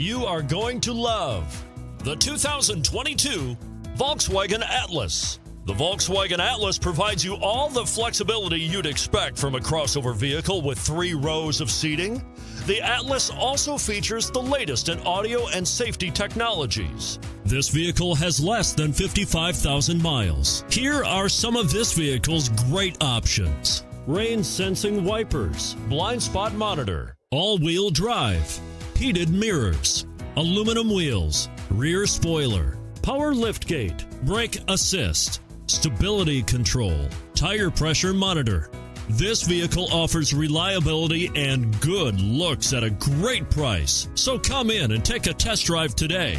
you are going to love the 2022 Volkswagen Atlas. The Volkswagen Atlas provides you all the flexibility you'd expect from a crossover vehicle with three rows of seating. The Atlas also features the latest in audio and safety technologies. This vehicle has less than 55,000 miles. Here are some of this vehicle's great options rain sensing wipers, blind spot monitor, all wheel drive, heated mirrors, aluminum wheels, rear spoiler, power liftgate, brake assist, stability control, tire pressure monitor. This vehicle offers reliability and good looks at a great price. So come in and take a test drive today.